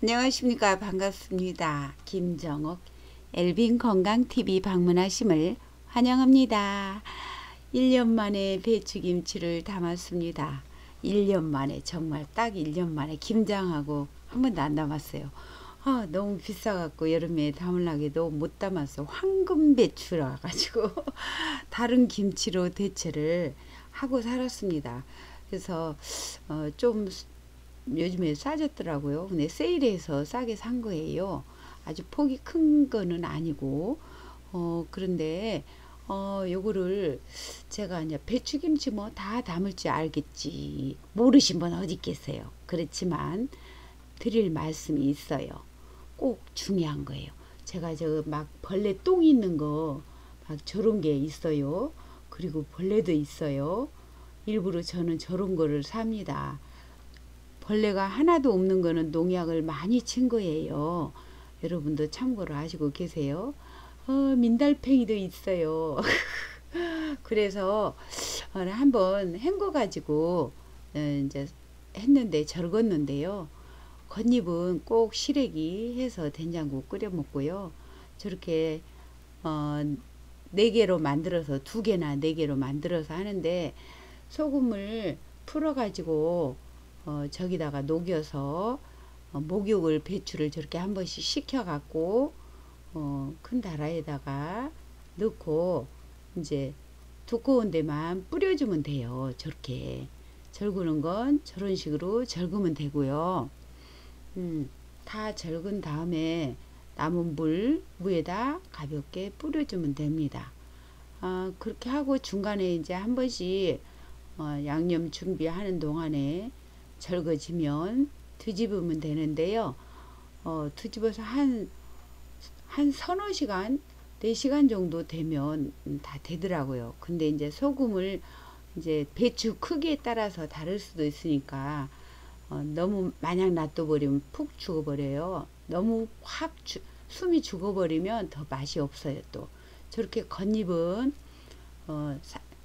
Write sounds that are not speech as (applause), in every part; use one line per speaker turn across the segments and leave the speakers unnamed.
안녕하십니까 반갑습니다. 김정옥 엘빈 건강TV 방문하심을 환영합니다. 1년 만에 배추김치를 담았습니다. 1년 만에 정말 딱 1년 만에 김장하고 한 번도 안 담았어요. 아, 너무 비싸갖고 여름에 담으려기도 못 담았어. 황금 배추라 가지고 (laughs) 다른 김치로 대체를 하고 살았습니다. 그래서 어, 좀 요즘에 싸졌더라고요. 근데 세일해서 싸게 산 거예요. 아주 폭이 큰 거는 아니고 어 그런데 어 요거를 제가 이제 배추김치 뭐 다 담을 줄 알겠지 모르신 분 어디 있겠어요. 그렇지만 드릴 말씀이 있어요. 꼭 중요한 거예요. 제가 저 막 벌레 똥 있는 거 막 저런 게 있어요. 그리고 벌레도 있어요. 일부러 저는 저런 거를 삽니다. 벌레가 하나도 없는 거는 농약을 많이 친 거예요. 여러분도 참고로 하시고 계세요. 어, 민달팽이도 있어요. (laughs) 그래서 어, 한번 헹궈 가지고 어, 이제 했는데 절궜는데요. 겉잎은 꼭 시래기 해서 된장국 끓여 먹고요. 저렇게 어, 네 개로 만들어서 두 개나 네 개로 만들어서 하는데 소금을 풀어 가지고 어, 저기다가 녹여서 어, 목욕을 배추를 저렇게 한 번씩 식혀 갖고 어, 큰 다라에다가 넣고 이제 두꺼운 데만 뿌려주면 돼요. 저렇게 절구는 건 저런 식으로 절구면 되고요. 음, 다 절근 다음에 남은 물 위에다 가볍게 뿌려주면 됩니다. 아, 그렇게 하고 중간에 이제 한 번씩 어, 양념 준비하는 동안에 절거지면 뒤집으면 되는데요. 어, 뒤집어서 한, 한 서너 시간, 4시간 정도 되면 다 되더라고요. 근데 이제 소금을 이제 배추 크기에 따라서 다를 수도 있으니까 어, 너무 마냥 놔둬버리면 푹 죽어버려요. 너무 확 주, 숨이 죽어버리면 더 맛이 없어요. 또 저렇게 겉잎은 어,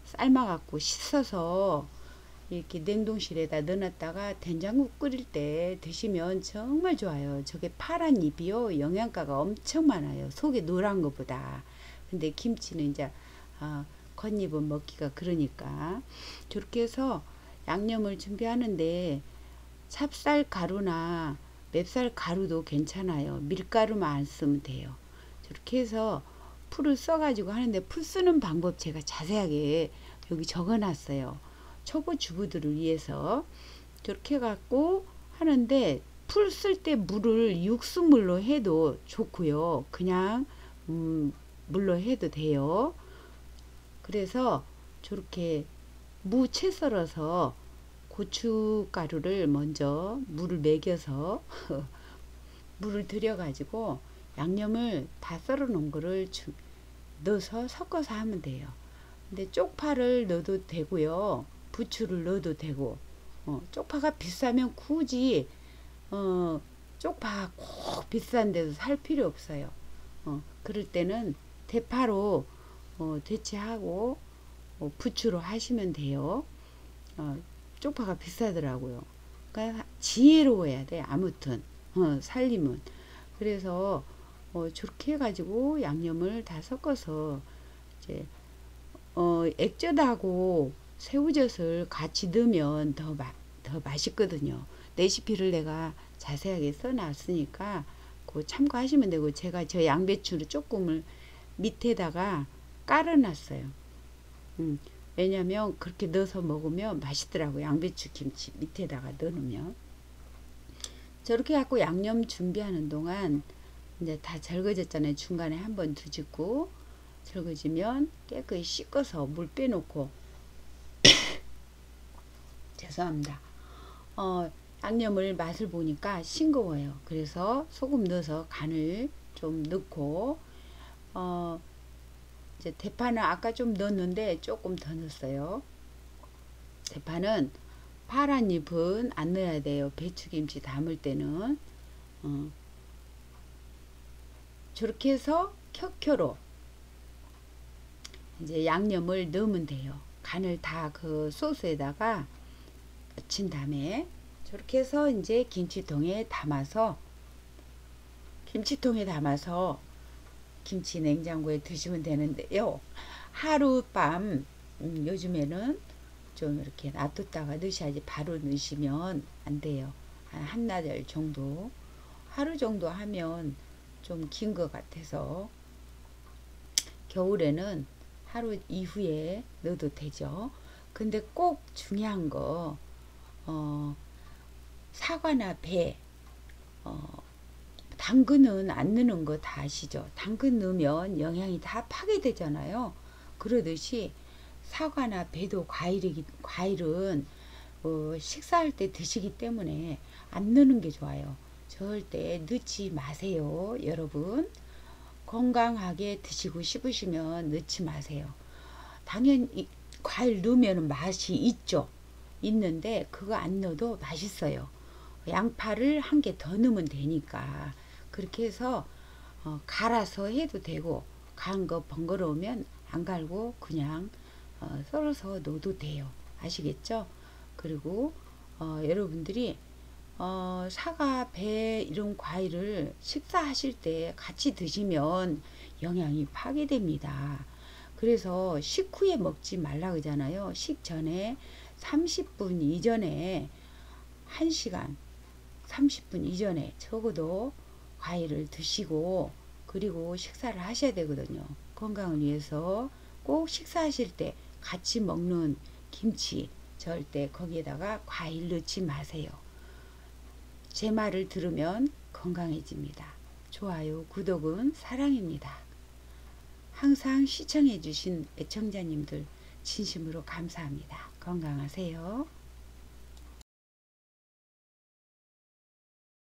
삶아갖고 씻어서 이렇게 냉동실에다 넣어놨다가 된장국 끓일 때 드시면 정말 좋아요. 저게 파란 잎이요. 영양가가 엄청 많아요. 속에 노란 것보다. 근데 김치는 이제 아, 겉잎은 먹기가 그러니까 저렇게 해서 양념을 준비하는데 찹쌀 가루나 멥쌀 가루도 괜찮아요. 밀가루만 안 쓰면 돼요. 저렇게 해서 풀을 써가지고 하는데 풀 쓰는 방법 제가 자세하게 여기 적어놨어요. 초보 주부들을 위해서 저렇게 갖고 하는데 풀 쓸 때 물을 육수물로 해도 좋고요. 그냥 음, 물로 해도 돼요. 그래서 저렇게 무채 썰어서 고춧가루를 먼저 물을 먹여서 (laughs) 물을 들여 가지고 양념을 다 썰어 놓은 거를 넣어서 섞어서 하면 돼요. 근데 쪽파를 넣어도 되고요. 부추를 넣어도 되고 어, 쪽파가 비싸면 굳이 어, 쪽파 꼭 비싼 데서 살 필요 없어요. 어, 그럴 때는 대파로 어, 대체하고 어, 부추로 하시면 돼요. 어, 쪽파가 비싸더라고요. 그러니까 지혜로워야 돼. 아무튼 어, 살림은. 그래서 어, 저렇게 해가지고 양념을 다 섞어서 이제 어, 액젓하고 새우젓을 같이 넣으면 더, 마, 더 맛있거든요. 레시피를 내가 자세하게 써놨으니까 그 참고하시면 되고 제가 저 양배추를 조금을 밑에다가 깔아놨어요. 음, 왜냐면 그렇게 넣어서 먹으면 맛있더라고 양배추 김치 밑에다가 넣으면 저렇게 갖고 양념 준비하는 동안 이제 다 절거졌잖아요. 중간에 한번 뒤집고 절거지면 깨끗이 씻어서 물 빼놓고 죄송합니다. 어, 양념을 맛을 보니까 싱거워요. 그래서 소금 넣어서 간을 좀 넣고 어, 이제 대파는 아까 좀 넣었는데 조금 더 넣었어요. 대파는 파란 잎은 안 넣어야 돼요. 배추김치 담을 때는 어. 저렇게 해서 켜켜로 이제 양념을 넣으면 돼요. 간을 다 그 소스에다가 친 다음에 저렇게 해서 이제 김치통에 담아서 김치통에 담아서 김치 냉장고에 드시면 되는데요. 하룻밤 음, 요즘에는 좀 이렇게 놔뒀다가 넣으셔야지 바로 넣으시면 안 돼요. 한 한나절 정도 하루 정도 하면 좀 긴 것 같아서 겨울에는 하루 이후에 넣어도 되죠. 근데 꼭 중요한 거 어, 사과나 배 어, 당근은 안 넣는 거 다 아시죠? 당근 넣으면 영양이 다 파괴되잖아요. 그러듯이 사과나 배도 과일이, 과일은 어, 식사할 때 드시기 때문에 안 넣는 게 좋아요. 절대 넣지 마세요, 여러분. 건강하게 드시고 싶으시면 넣지 마세요. 당연히 과일 넣으면 맛이 있죠. 있는데 그거 안 넣어도 맛있어요. 양파를 한 개 더 넣으면 되니까 그렇게 해서 어, 갈아서 해도 되고 간 거 번거로우면 안 갈고 그냥 어, 썰어서 넣어도 돼요. 아시겠죠? 그리고 어, 여러분들이 어, 사과, 배 이런 과일을 식사하실 때 같이 드시면 영양이 파괴됩니다. 그래서 식후에 먹지 말라 그러잖아요. 식전에 30분 이전에 1시간 30분 이전에 적어도 과일을 드시고 그리고 식사를 하셔야 되거든요. 건강을 위해서 꼭 식사하실 때 같이 먹는 김치 절대 거기에다가 과일 넣지 마세요. 제 말을 들으면 건강해집니다. 좋아요, 구독은 사랑입니다. 항상 시청해주신 애청자님들 진심으로 감사합니다. 건강하세요.